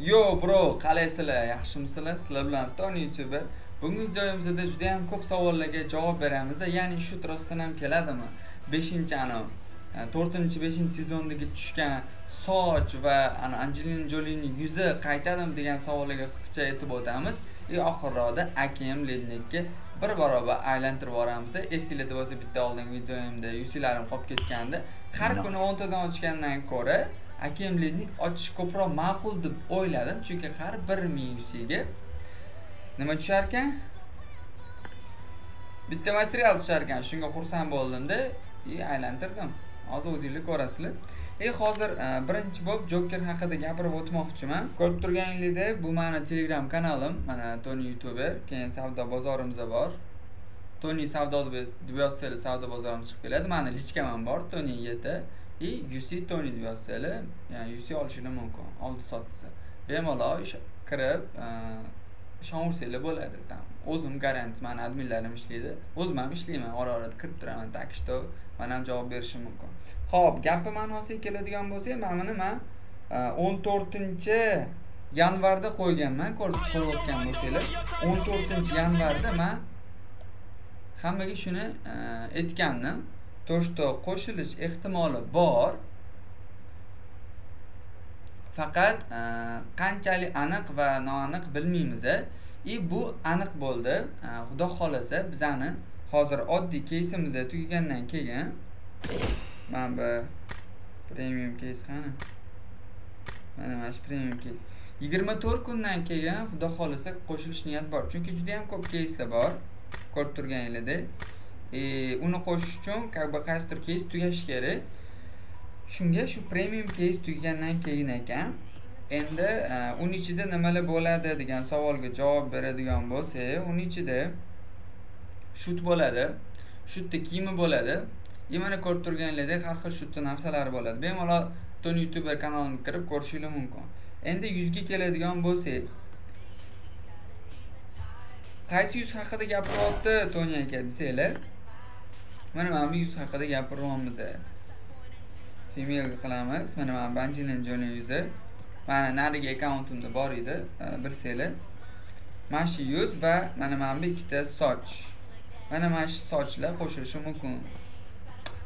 Yo bro, qalaysizlar? Yaxshimisizlar? Sizlar bilan Tony YouTuber. Bugungi videomizda juda ham ko'p savollarga javob beramiz. Ya'ni shu trostdan ham keladimi? 5-chi ana 4-5 sezondagi tushgan soch va ana Angelina Jolining yuzi qaytadimi degan savollarga qisqacha aytib o'tamiz. И oxirroqda Akem Lednikka bir barobar aylantirib yuboramiz. Esinglarda bo'lsa bitta oldingi videomda yuzilarim qolib ketgandi. Har kuni 10 tadan ochgandan ko'ra akemliknik ochish ko'proq ma'qul deb o'yladim chunki har bir ming yuzga nima tushar ekan bitta material tushar ekan shunga xursand bo'ldimda. И aylantirdim. Hozir o'zinglar ko'rasizlar. E hozir birinchi bo'lib joker haqida gapirib o'tmoqchiman. Ko'rib turganingizdek bu mani telegram kanalim mana toni youtuber keyin savdo bozorimiz bor. Toni savdo deb yozsanglar savdo bozorim chiqib keladi. Mani lichkam ham bor toni yeti и UC Tony deb yozsanglar ya'ni э, UC olishinglar mumkin oldi sottisi bemalol kirib э, ishonaversanglar bo'ladi. Там o'zim garantman, adminlarim ishlaydi. O'zim ham ishlayman ora orada kirib turaman так что man ham javob berishim mumkin. Ho'p gapi ma'nosiga keladigan bo'lsak mana buni man e, o'n to'rtinchi yanvarda qo'yganman ko'rayotgan bo'lsanglar. O'n to'rtinchi yanvarda man hammaga shuni e, aytgandim. То что qo'shilish ehtimoli bor faqat e, qanchalik aniq va noaniq bilmaymiz и bu aniq bo'ldi. E, xudo xohlasa bizani hozir oddiy keysimiz tugagandan keyin. Mana bu premium keys qani? Mana mana shu premium keys. Yigirma to'rt kundan keyin xudo xohlasa qo'shilish niyat bor. Chunki juda yam ko'p keyslar bor. Ko'rib turganinglardek uni qo'shish uchun как бы qaysidir keys tugashi kerak. Shunga shu premium keys tugagandan keyin ekan endi e, uni ichida nimalar bo'ladi degan savolga javob beradigan bo'lsak uni ichida shut bo'ladi shutni kiyimi bo'ladi. И mana ko'rib turganinglardek har xil shutni narsalari bo'ladi. Bemalol to'n youtuber kanalimga kirib ko'rishinglar mumkin. Endi yuzga keladigan bo'lsak qaysi yuz haqida gapiryapti toni aka desanglar? Mana mana bu yuz haqida gapiryapmiz female qilamiz. Mana mana bu anjelina joli yuzi. Mana narigi akkauntimda bor edi. E, Bilsanglar mana shu yuz va mana mana bu ikkita soch. Mana mana shu sochlar qo'shilishi mumkin.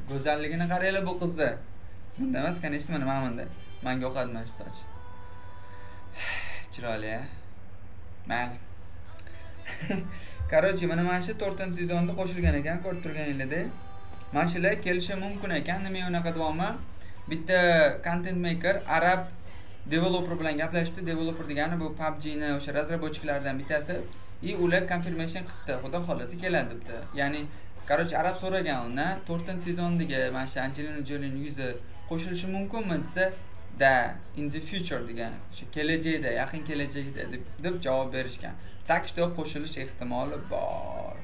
Go'zalligini qaranglar bu qizni bunda emas конечно mana mana bunda. Manga yoqadi mana shu soch. Chiroyli mayli. короче mana mana shu to'rtinchi sezonda qo'shilgan ekan ko'rib turganingizda. mana shular kelishi mumkin ekan. Nima unaqa deyapman bitta content maker arab developer bilan gaplashibdi developer degani bu pubgni o'sha разработчикларdan bittasi. И ular confirmation qilibdi. Xudo xohlasa keladi debdi ya'ni короче arab so'ragan undan to'rtinchi sezondagi mana shu anjelina jolini yuzi qo'shilishi mumkinmi desa da in the future degan o'sha kelajakda yaqin kelajakda deb javob berishgan. Так что qo'shilish ehtimoli bor.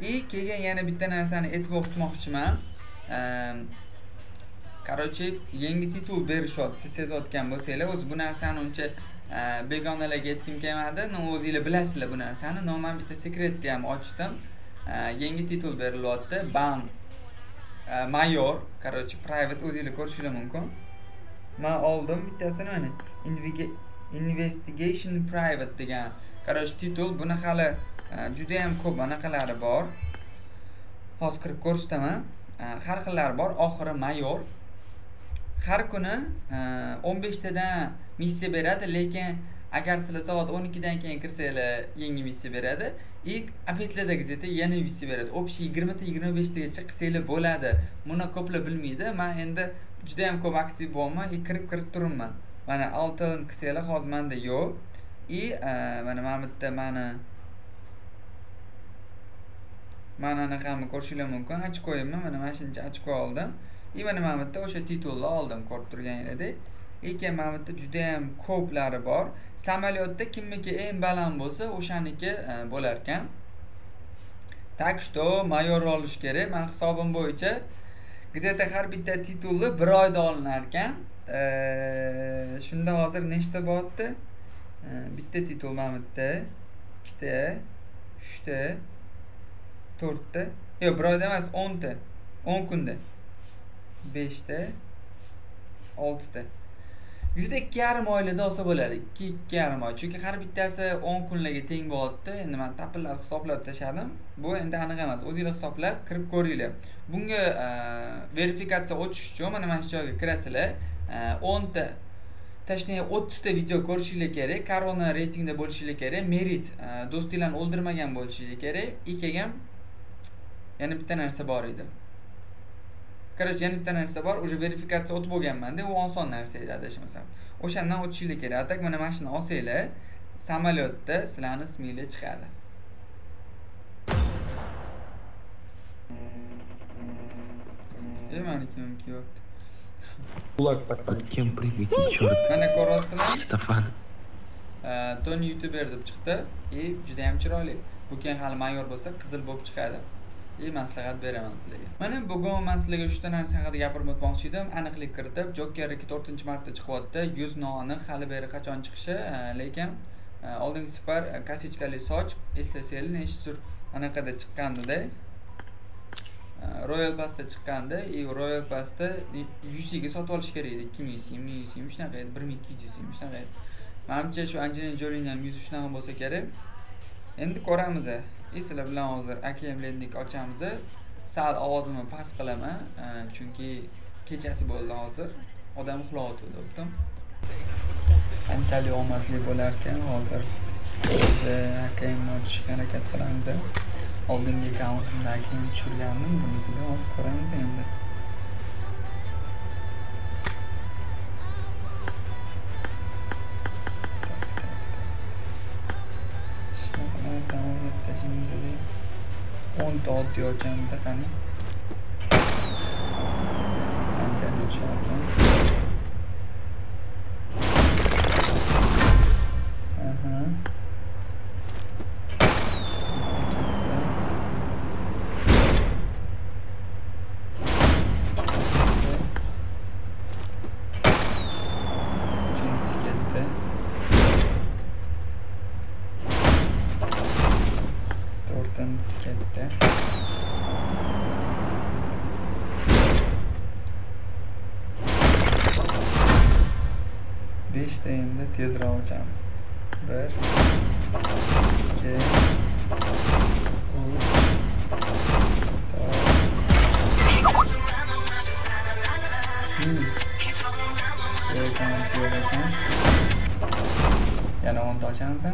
И keyin yana bitta narsani aytib o'tmoqchiman короче ehm, yangi titul berishyapti sezayotgan bo'lsanglar o'zi bu narsani uncha e, begonalarga aytgim kelmadi. Но o'zinglar bilasizlar bu narsani. Но man bitta sekretni ham ochdim. E, yangi titul berilyapti. Ban mayor короче private o'zinglar ko'rishinglar mumkin man oldim bittasini mana investigation private degan короче titul buni hali juda yam ko'p anaqalari bor hozir kirib ko'rsataman har xillari bor oxiri mayor har kuni o'n beshtadan missiya beradi lekin agar sizlar soat o'n ikkidan keyin kirsanglar yangi missiya beradi. И обедlarda где-то yana missiya beradi. Общий yigirmata yigirma beshtagacha qilsanglar bo'ladi. Buni ko'plar bilmaydi. Man endi judayam ko'p aktiv bo'lyapman и kirib kirib turibman. Mana oltin qilsanglar hozir manda yo'q. И e, mana mana bu yerda mani mana anaqamni ko'rishinglar mumkin. Ochkoyimni mana mana shuncha ochko oldim. И mana mana bu yerda o'sha titulni oldim ko'rib turganinglardek lekin mana bu yerda judayam ko'plari bor. Samolyotda kimniki eng baland bo'lsa o'shaniki e, bo'lar ekan так что mayor olish kerak. Mani hisobim bo'yicha gazeta har bitta titulni bir oyda olinar ekan e, shunda hozir nechta bo'lyapti e, bitta titul mana bu yerda ikkita uchta to'rtta. Yo'q bir oyda emas o'nta. O'n kunda. Beshta oltita. Bizda ikki yarim oylada olsa bo'ladi. Ikki ikki yarim oy. Chunki har bittasi o'n kunlarga teng bo'lyapti endi man tapillar hisoblab tashladim. Bu endi aniq emas. O'zinglar hisoblab kirib ko'ringlar. Bunga e, verifikatsiya o'tish uchun mana mana shu joyga kirasizlar. E, o'nta точнее o'ttizta video ko'rishinglar kerak. Korona reytingda bo'lishinglar kerak. Merit e, do'stinglarni o'ldirmagan bo'lishinglar kerak. И keyin yana bitta narsa bor edi. Короче yana bitta narsa bor уже verifikatsiya o'tib bo'lganmanda u oson narsa edi adashmasam o'shandan o'tishinglar kerak a так mana mana shuni olsanglar samolyotda sizlarni isminglar chiqadi e maniki ham kelyapti Кулак. Под кем прыгаете, черт? mana ko'ryapsizlar Stefan. tony youtuber deb chiqdi и judayam chiroyli bu keyin hali mayor bo'lsa qizil bo'lib chiqadi и maslahat beraman sizlarga. Mana bugun man sizlarga uchta narsa haqida gapirib o'tmoqchi edim. Aniqlik kiritib joker ikki to'rtinchi marta chiqyapti. Yuz noaniq hali beri qachon chiqishi? Lekin oldingi safar e, soch eslasanglar nechtadir anaqada chiqqandida. Royal pastda chiqqanda и royal pastda yuzga sotib olish kerak edi. Ikki ming yuz ming yuz yigirma shunaqa edi bir ming ikki yuz yigirma shunaqa edi. Manimcha shu anjelina jolini ham yuzi shunaqa bo'lsa kerak. Endi ko'ramiz и sizlar bilan hozir akm lendnik ochamiz. Sal ovozimni past qilaman e, chunki kechasi bo'ldi hozir. Odam uxlayotdi debdim. Qanchalik omadli bo'larkan hozir? Akm ochishga harakat qilamiz. Oldingi akkauntimda akm tushirgandim bunisiga hozir ko'ramiz endi. Oddiy ochamiz qani? Qanchalik tusharkan. Beshta endi tezroq ochamiz. Bir ikki uch to'rt Yana o'nta ochamiz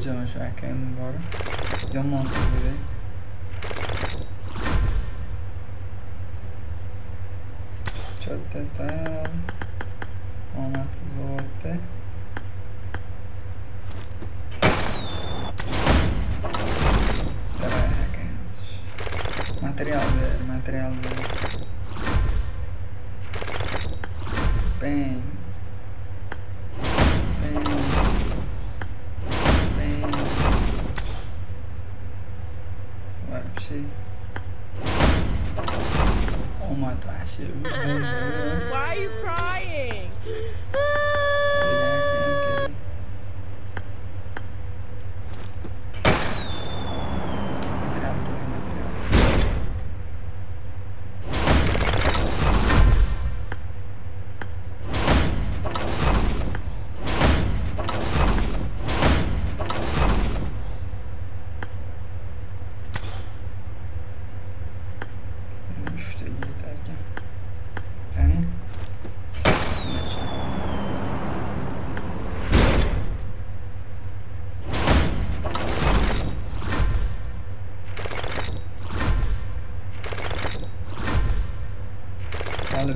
ketsa yuzta ochaman shu akani bor. Yomon qildi. Cho'tta sal omadsiz bo'lyapti. Давай, akan. Material ber, material ber. Bang.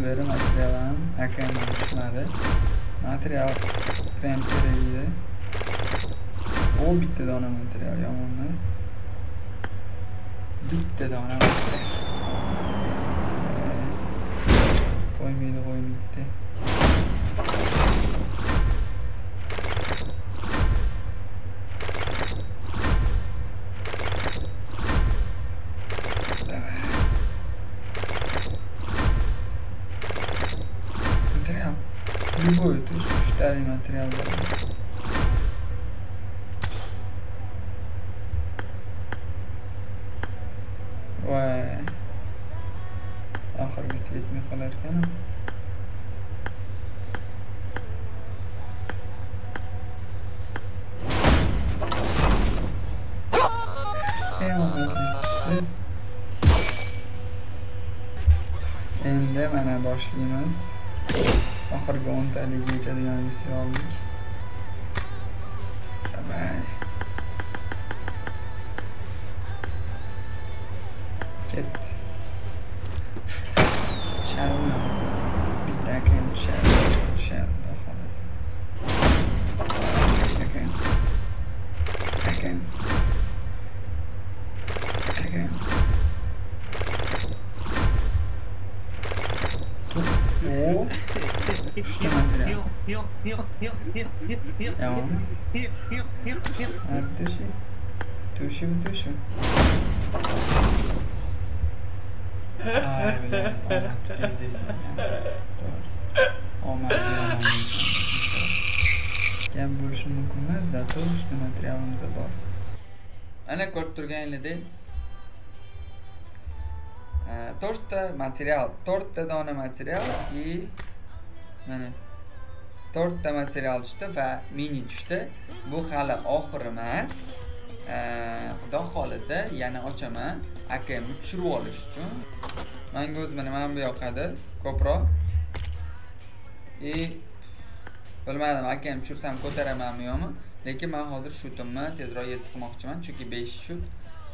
Hali material ham akamdan tushmadi material prям kerak edi u bitta dona material yomon emas bitta dona material qo'ymaydi qo'ymaydi uchtali material bor voy oxirgisi yetmay qolar ekan eng omadlisi endi mana boshlaymiz آخر جون تاع لي جيت هذه يعني بس تمام uchta material yomon Hadi tushi tushi tushi Ay, bilaman, omad tugaydi deysan to'g'risi omad gap bo'lishi mumkin emas zato uchta materialimiz bor ana ko'rib turganinglardek to'rtta material to'rtta dona material и mana to'rtta material tushdi va mini tushdi. Bu hali oxiri emas xudo xohlasa yana ochaman. Akamni tushirib olish uchun. Manga o'zimga mana bu yoqadi. Ko'proq. И bilmadim akam tushirsam ko'taramanmi yo'qmi. Lekin man hozir shutimni tezroq yetkazmoqchiman chunki besh shut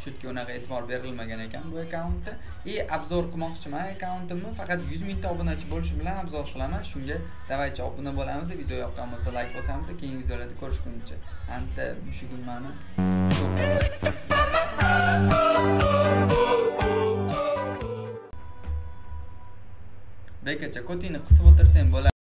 shutga unaqa e'tibor berilmagan ekan bu akkauntda и обзор qilmoqchiman akkauntimni faqat yuz mingta obunachi bo'lishi bilan obzor qilaman. Shunga давайте obuna bo'lamiz video yoqqan bo'lsa layk bosamiz keyingi videolarda ko'rishguncha anta mushugim mani bekacha ko'tingni qisib o'tirsang bo'ladi.